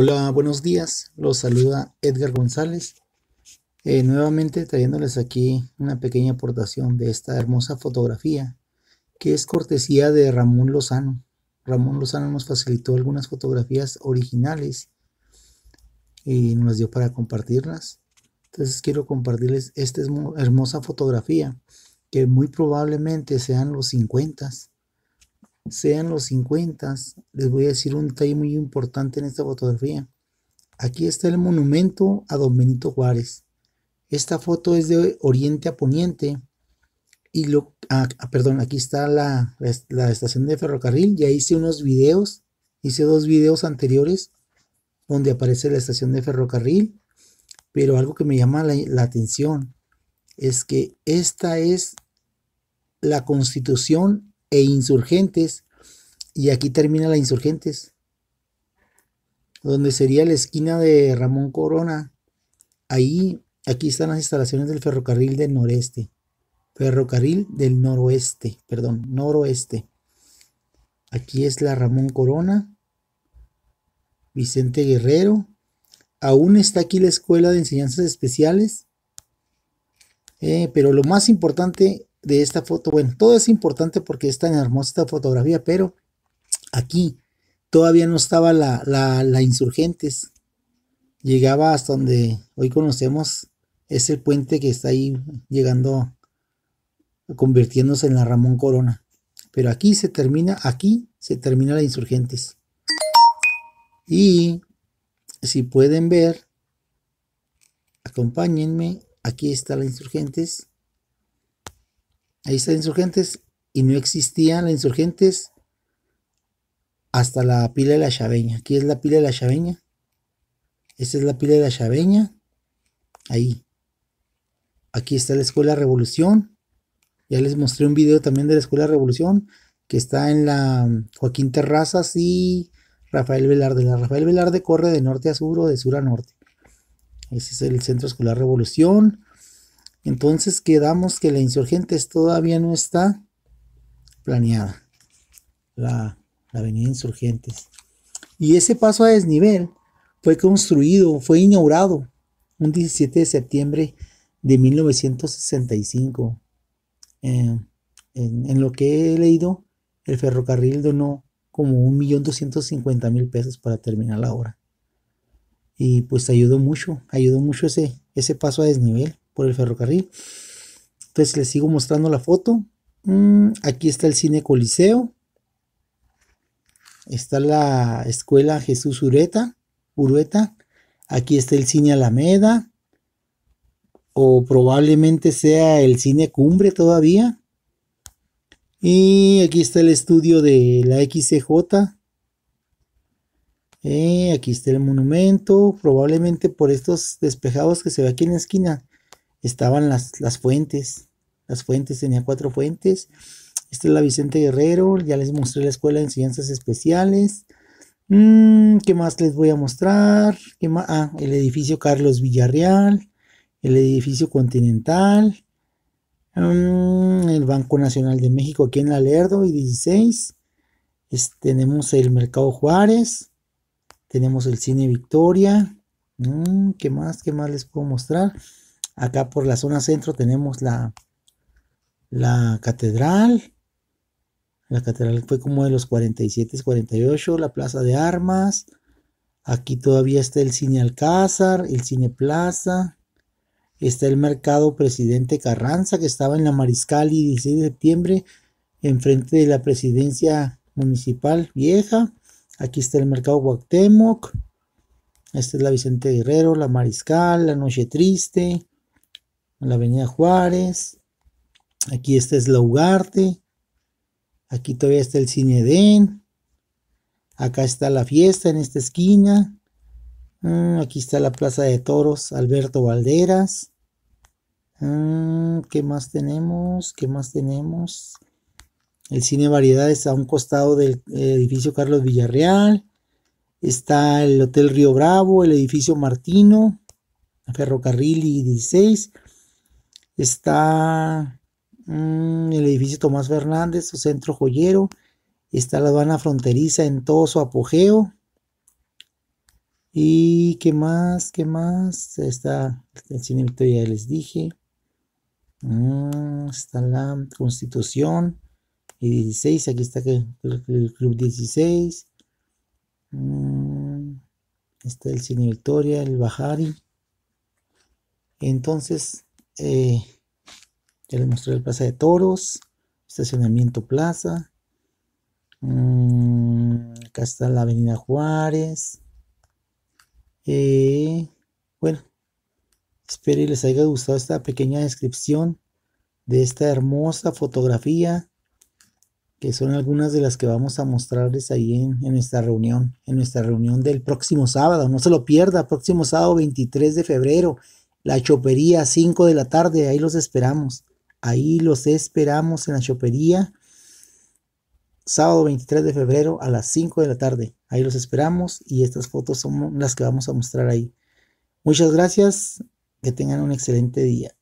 Hola, buenos días. Los saluda Edgar González. Eh, nuevamente trayéndoles aquí una pequeña aportación de esta hermosa fotografía que es cortesía de Ramón Lozano. Ramón Lozano nos facilitó algunas fotografías originales y nos las dio para compartirlas. Entonces quiero compartirles esta hermosa fotografía que muy probablemente sean los 50 sean los 50, les voy a decir un detalle muy importante en esta fotografía. Aquí está el monumento a Don Benito Juárez. Esta foto es de oriente a poniente. Y lo, ah, ah, perdón, aquí está la, la, estación de ferrocarril. Ya hice unos videos, hice dos videos anteriores donde aparece la estación de ferrocarril. Pero algo que me llama la, la atención es que esta es la constitución e insurgentes. Y aquí termina la insurgentes. Donde sería la esquina de Ramón Corona. Ahí, aquí están las instalaciones del ferrocarril del noreste. Ferrocarril del noroeste, perdón, noroeste. Aquí es la Ramón Corona. Vicente Guerrero. Aún está aquí la Escuela de Enseñanzas Especiales. Eh, pero lo más importante de esta foto, bueno, todo es importante porque es tan hermosa esta fotografía, pero aquí todavía no estaba la, la, insurgentes. Llegaba hasta donde hoy conocemos ese puente que está ahí llegando, convirtiéndose en la Ramón Corona. Pero aquí se termina, aquí se termina la insurgentes. Y si pueden ver, acompáñenme, aquí está la insurgentes. Ahí está Insurgentes y no existía la Insurgentes hasta la pila de la Chaveña. Aquí es la pila de la Chaveña. Esta es la pila de la Chaveña. Ahí. Aquí está la Escuela Revolución. Ya les mostré un video también de la Escuela Revolución que está en la Joaquín Terrazas y Rafael Velarde. La Rafael Velarde corre de norte a sur o de sur a norte. Ese es el Centro Escolar Revolución. Entonces quedamos que la Insurgentes todavía no está planeada. La, avenida Insurgentes. Y ese paso a desnivel fue construido, fue inaugurado un 17 de septiembre de 1965. Eh, en, en, lo que he leído, el ferrocarril donó como 1.250.000 pesos para terminar la obra. Y pues ayudó mucho, ayudó mucho ese, ese paso a desnivel por el ferrocarril. Entonces les sigo mostrando la foto. Mm, aquí está el cine Coliseo. Está la escuela Jesús Ureta, Urueta. Aquí está el cine Alameda. O probablemente sea el cine Cumbre todavía. Y aquí está el estudio de la XCJ. Eh, aquí está el monumento. Probablemente por estos despejados que se ve aquí en la esquina estaban las, las fuentes. Las fuentes, tenía cuatro fuentes. Esta es la Vicente Guerrero. Ya les mostré la escuela de enseñanzas especiales. Mm, ¿Qué más les voy a mostrar? Ah, el edificio Carlos Villarreal. El edificio Continental. Mm, el Banco Nacional de México aquí en la Lerdo y 16. tenemos el Mercado Juárez. Tenemos el Cine Victoria. Mm, ¿Qué más? ¿Qué más les puedo mostrar? Acá por la zona centro tenemos la, la catedral. La catedral fue como de los 47, 48. La plaza de armas. Aquí todavía está el cine Alcázar, el cine Plaza. Está el mercado Presidente Carranza que estaba en la Mariscal y 16 de septiembre enfrente de la presidencia municipal vieja. Aquí está el mercado Guactemoc. Esta es la Vicente Guerrero, la Mariscal, la Noche Triste la avenida Juárez. Aquí está es la Ugarte. Aquí todavía está el Cine Edén. Acá está la fiesta en esta esquina. Mm, aquí está la Plaza de Toros Alberto Valderas. Mm, ¿Qué más tenemos? ¿Qué más tenemos? El cine Variedades a un costado del edificio Carlos Villarreal. Está el Hotel Río Bravo, el edificio Martino, Ferrocarril y 16 está mm, el edificio Tomás Fernández, su centro joyero, está la aduana fronteriza en todo su apogeo. ¿Y qué más? ¿Qué más? Está el cine Victoria, ya les dije. Mm, está la Constitución. Y 16, aquí está el, Club 16. Mm, está el Cine Victoria, el Bajari. Entonces, eh, ya les mostré el Plaza de Toros, estacionamiento Plaza. Mm, acá está la Avenida Juárez. Eh, bueno, espero y les haya gustado esta pequeña descripción de esta hermosa fotografía que son algunas de las que vamos a mostrarles ahí en, en, nuestra reunión, en nuestra reunión del próximo sábado. No se lo pierda, próximo sábado 23 de febrero, la chopería, 5 de la tarde, ahí los esperamos. Ahí los esperamos en la chopería, sábado 23 de febrero a las 5 de la tarde. Ahí los esperamos y estas fotos son las que vamos a mostrar ahí. Muchas gracias, que tengan un excelente día.